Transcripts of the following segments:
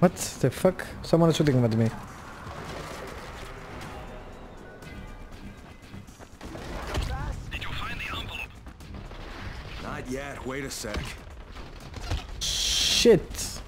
What the fuck? Someone is shooting at me. Did you find the envelope? Not yet. Wait a sec. Shit!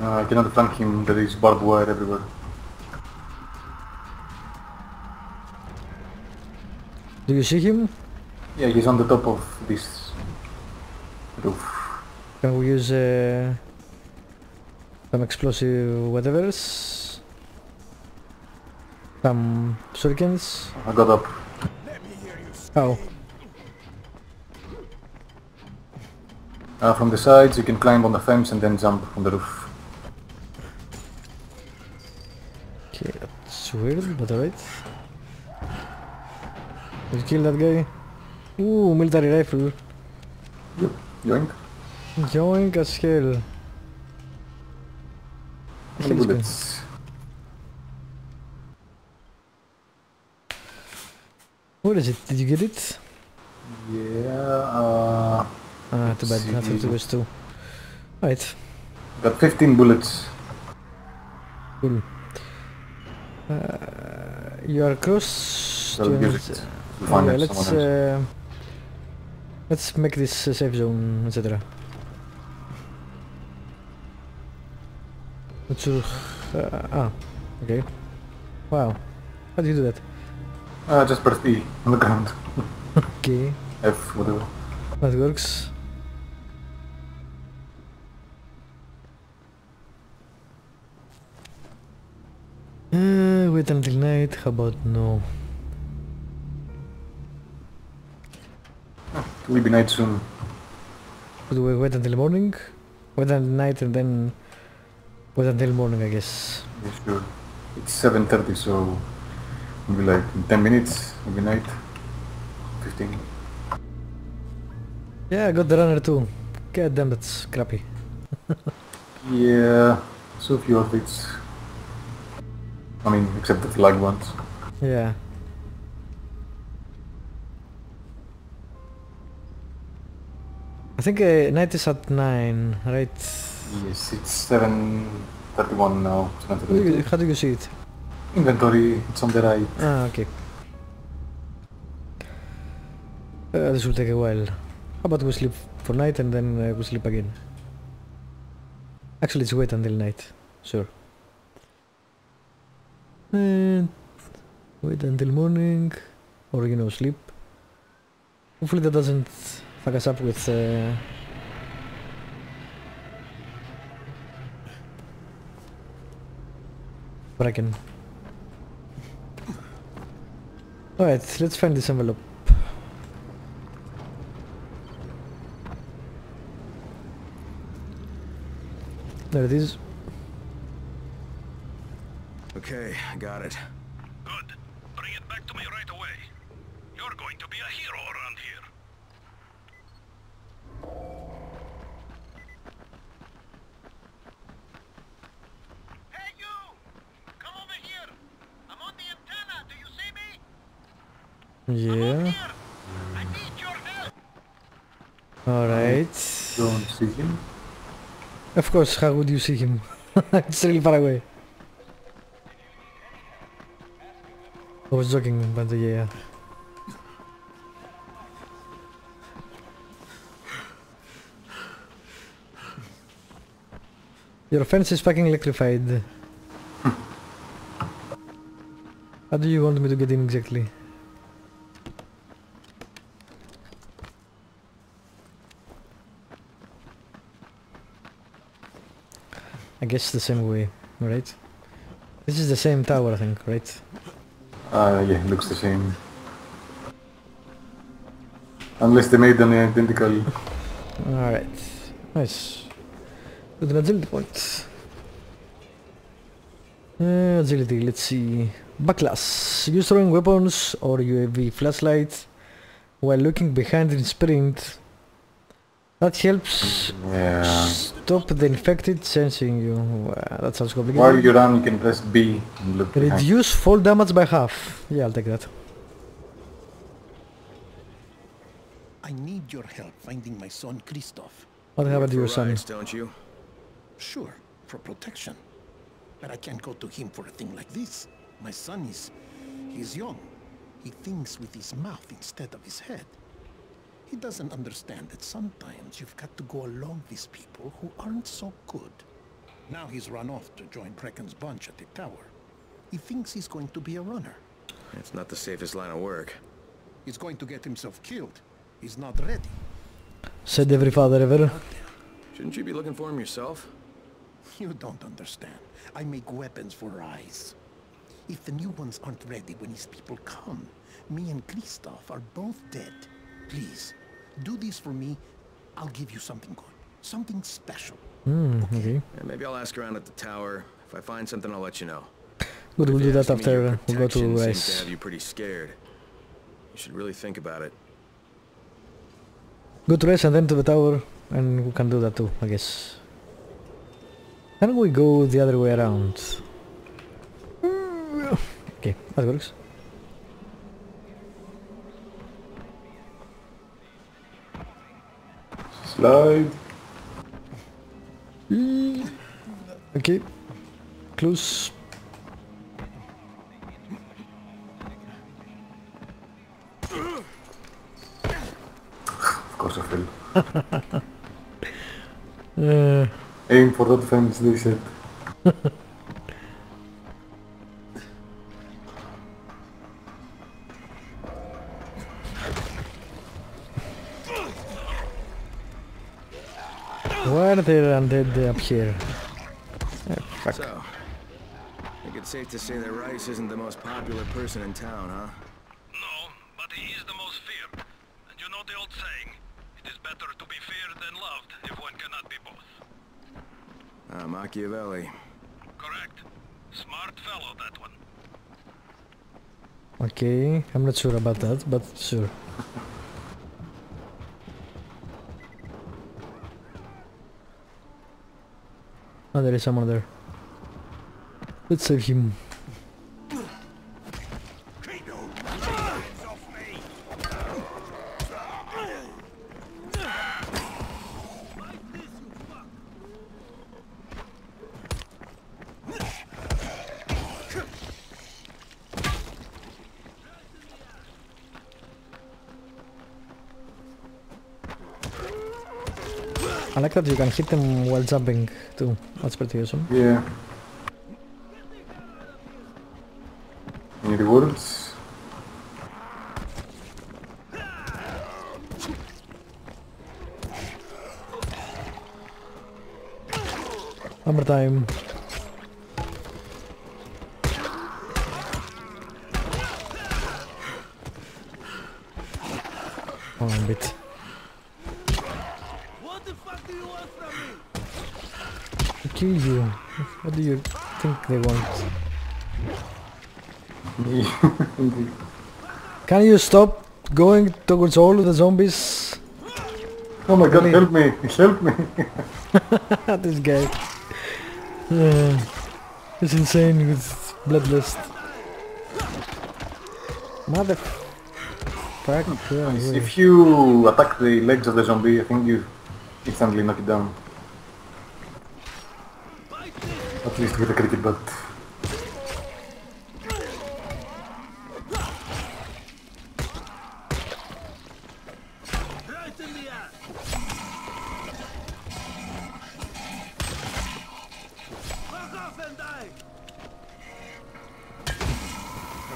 Uh, I cannot flank him, there is barbed wire everywhere. Do you see him? Yeah, he's on the top of this roof. Can we use uh, some explosive whatevers? Some shurikens? I got up. Oh, Uh, from the sides you can climb on the fence and then jump on the roof. okay, that's weird, but alright. Did you kill that guy? Ooh, military rifle. Yep, yoink. Yoink as hell. Hell is bullets. Where is it? Did you get it? Yeah, uh, Ah, too bad. I thought see. too. Right, got 15 bullets. cool. Uh, you are close So to... it. We'll find let's uh, let's make this a safe zone, etc. Not sure. Uh, ah, okay. Wow, how do you do that? Uh, just press E on the ground. Okay, F, whatever. that works. Uh, wait until night. How about no? It will be night soon. Do we wait until morning? Wait until night and then wait until morning, I guess. Yeah, sure. It's 7.30 so it'll be like in 10 minutes, it'll be night. 15. Yeah, I got the runner too. God damn, that's crappy. Yeah, so few of it. I mean, except the flag ones. Yeah. I think uh, night is at 9, right? Yes, it's 7.31 now. It's not How do, you, how do you see it? Inventory, it's on the right. Ah, okay. Uh, this will take a while. How about we sleep for night and then uh, we sleep again? Actually, let's wait until night. Sure. And wait until morning, or you know, sleep. Hopefully that doesn't fuck us up with. Uh, Brecken. Alright, let's find this envelope. There it is. Okay, I got it. Good. Bring it back to me right away. You're going to be a hero around here. Hey you! Come over here! I'm on the antenna, do you see me? Yeah. Here! I need your help! Alright. Don't see him. Of course, how would you see him? it's really far away. I was joking, but uh, yeah. Your fence is fucking electrified. How do you want me to get in exactly? I guess the same way, right? This is the same tower, I think, right? Uh, yeah, looks the same. Unless they made them identical... Alright. Nice. With an agility point. Uh, agility, let's see. Backlash. Use throwing weapons or UV flashlight while looking behind in sprint. That helps Yeah. Stop the infected sensing you. Wow, that sounds complicated. While you run, you can press B and look behind. Reduce fall damage by half. Yeah, I'll take that. I need your help finding my son Christoph. What You happened up to your son? rides, don't you? Sure, for protection. But I can't go to him for a thing like this. My son is... he's young. He thinks with his mouth instead of his head. He doesn't understand that sometimes you've got to go along with people who aren't so good. Now he's run off to join Brecken's bunch at the tower. He thinks he's going to be a runner. It's not the safest line of work. He's going to get himself killed. He's not ready. Said every father ever. Shouldn't you be looking for him yourself? You don't understand. I make weapons for eyes. If the new ones aren't ready when his people come, me and Kristoff are both dead. Please, do this for me. I'll give you something good. Something special. Hmm, okay. Yeah, maybe I'll ask around at the tower. If I find something, I'll let you know. Good, we'll do that ask me, your after we go to protection seems to have you pretty scared. You should really think about it. Go to Rais and then to the tower, and we can do that too, I guess. Can we go the other way around? Okay, that works. Slide. Okay. Close. Of course I fell. Uh, Aim for that fence, they said. Are there undead up here? Fuck. So, I think it's safe to say that Rais isn't the most popular person in town, huh? No, but he is the most feared. And you know the old saying, it is better to be feared than loved if one cannot be both. Ah, Machiavelli. Correct? Smart fellow, that one. Okay, I'm not sure about that, but sure. Oh, there is someone there. Let's save him. I like that you can hit them while jumping too. That's pretty awesome. Yeah. Any rewards? Hammer time. Oh, a bit. What the fuck do you want from me? Kill you. What do you think they want? Can you stop going towards all of the zombies? oh my god, help me! Help me! this guy. Uh, he's insane with bloodlust. Mother... Fuck. yeah, yeah. if you attack the legs of the zombie, I think you instantly knock it down. At least with a cricket butt. Right in the ass! Fuck off and!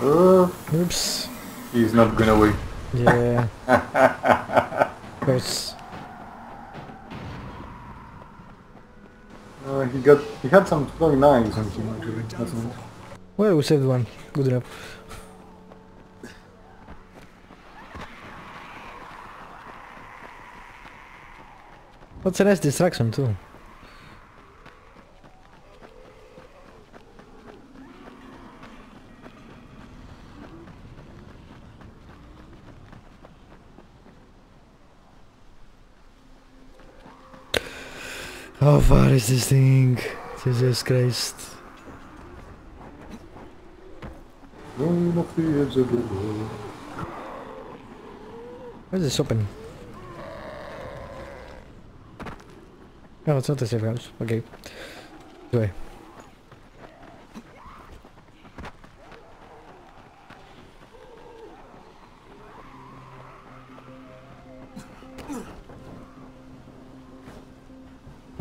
Oh, Oops. he's not gonna wait. Yeah. of course. He got, he had some on him actually. That's nice. Well, we saved one. Good enough. That's a nice distraction too. Oh, How far is this thing? Jesus Christ. The the. Where's this open? Oh, it's not a safe house. Okay. This.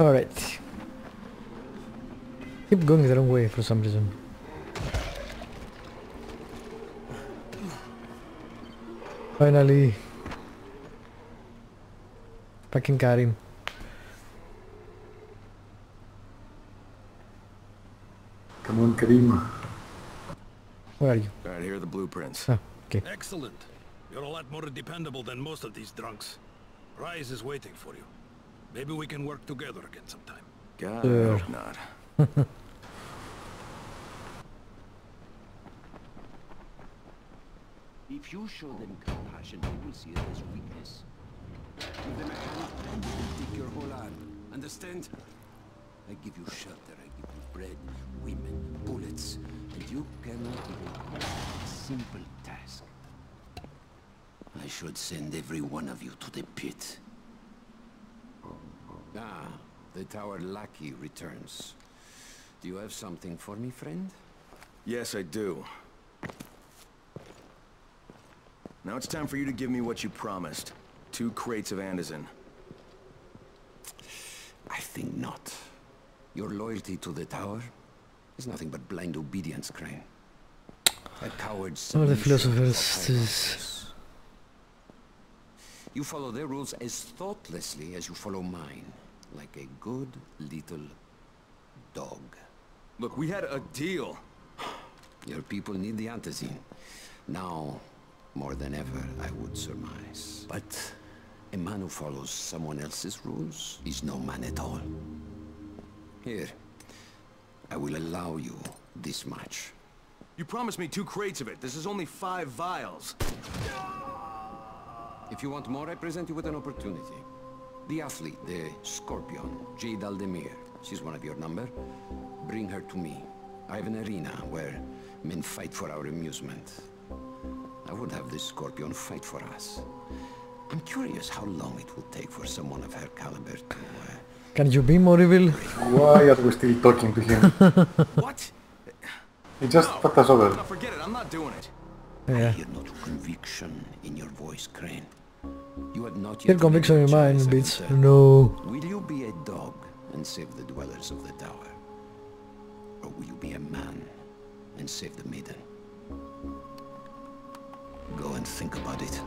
Alright. Keep going the wrong way for some reason. Finally. Fucking Karim. Come on, Karim. Where are you? Alright, here are the blueprints. Ah, okay. Excellent. You're a lot more dependable than most of these drunks. Rais is waiting for you. Maybe we can work together again sometime. God, Yeah. I hope not. If you show them compassion, they will see it as weakness. Give them a hand, and they will take your whole arm. Understand? I give you shelter, I give you bread, women, bullets, and you cannot even complete a simple task. I should send every one of you to the pit. Ah, the tower lackey returns. Do you have something for me, friend? Yes, I do. Now it's time for you to give me what you promised. Two crates of Antizin. I think not. Your loyalty to the tower is nothing but blind obedience, Crane. A coward's All the submission philosophers for is- purpose. You follow their rules as thoughtlessly as you follow mine, like a good little dog. Look, we had a deal. Your people need the antizin. Now, more than ever, I would surmise. But a man who follows someone else's rules is no man at all. Here, I will allow you this much. You promised me two crates of it. This is only five vials. If you want more, I present you with an opportunity. The athlete, the Scorpion, Jade Aldemir. She's one of your number. Bring her to me. I have an arena where men fight for our amusement. I would have this Scorpion fight for us. I'm curious how long it will take for someone of her caliber to... Uh, Can you be more evil? Why are we still talking to him? What? he just No. fucked us over. No, forget it. I'm not doing it. I hear no conviction in your voice, Crane. You had not Still yet conviction in your mind, choice, I bitch. can tell. No. Will you be a dog and save the dwellers of the tower? Or will you be a man and save the maiden? Go and think about it.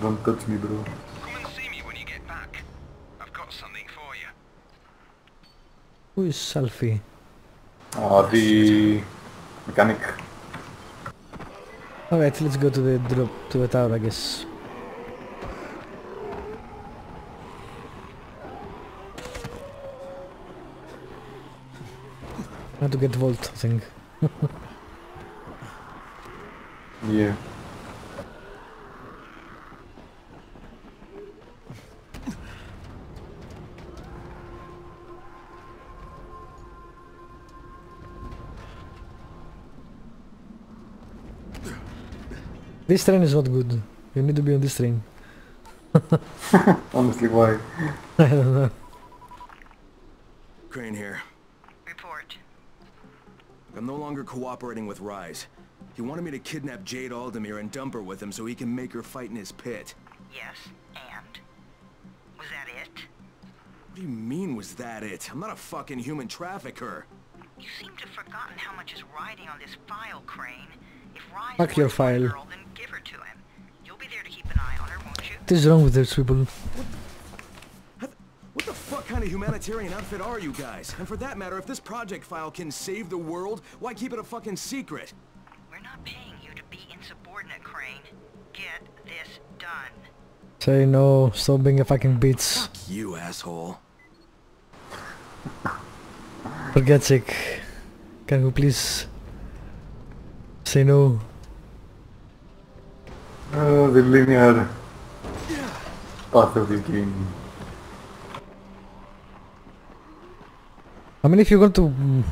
Don't touch me, bro. Come and see me when you get back. I've got something for you. Who is Selfie? Uh, the mechanic. Alright, let's go to the drop to the tower I guess. I have to get vault, I think. Yeah. This train is not good. You need to be on this train. Honestly, why? I don't know. Crane here. Report. I'm no longer cooperating with Rais. He wanted me to kidnap Jade Aldemir and dump her with him so he can make her fight in his pit. Yes, and? Was that it? What do you mean was that it? I'm not a fucking human trafficker. You seem to have forgotten how much is riding on this file, Crane. If Rais Fuck your wants one file. girl, then give her to him. You'll be there to keep an eye on her, won't you? What is wrong with these people? What the fuck kind of humanitarian outfit are you guys? And for that matter, if this project file can save the world, why keep it a fucking secret? We're not paying you to be insubordinate, Crane. Get this done. Say no, stop being a fucking bitch. You asshole. For God's sake. Can you please say no? Uh, the linear path of the game. I mean if you're going to... mm,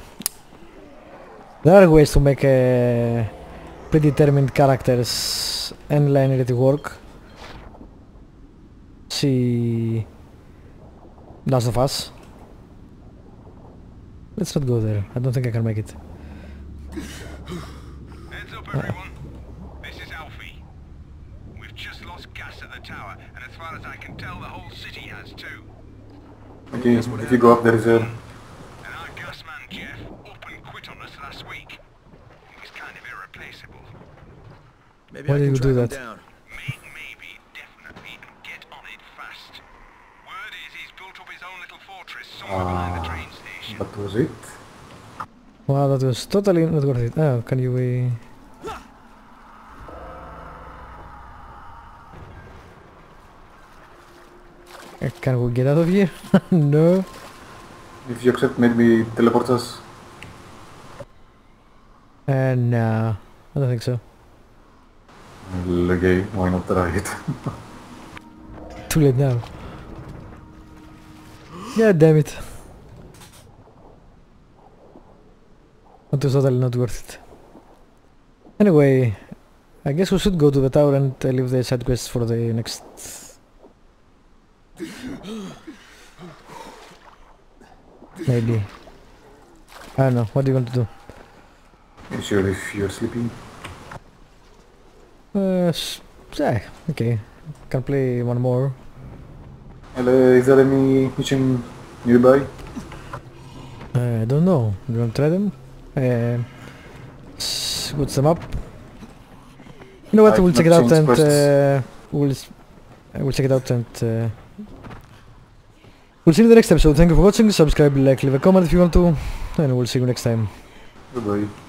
There are ways to make uh, predetermined characters and linearity work. see Last of Us. Let's not go there. I don't think I can make it. Heads up, everyone. This is Alfie. We've just lost gas at the tower, and as far as I can tell, the whole city has too. Okay, if you go up there is a... And our gas man, Jeff, up and quit on us last week. He's kind of irreplaceable. Maybe Why I did can you track do him that? down. May- Maybe, definitely, and get on it fast. Word is he's built up his own little fortress somewhere behind the train station. That was it. Wow, that was totally not worth it. Oh, can you... Uh... Can we get out of here? no. If you accept, maybe teleport us. Uh, no. I don't think so. Okay, why not try it? Too late now. Yeah, damn it. That was totally not worth it. Anyway, I guess we should go to the tower and leave the side quests for the next... Maybe. I don't know, what do you want to do? sure, if you're sleeping. Uh, yeah, okay. Can play one more. Well, uh, is there any mission nearby? Uh, I don't know. Do you want to try them? Uh, s- what's the map? You know what? I've we'll check it out and uh, we'll uh, we'll check it out and uh, we'll see you in the next episode. Thank you for watching. Subscribe, like, leave a comment if you want to, and we'll see you next time. Goodbye.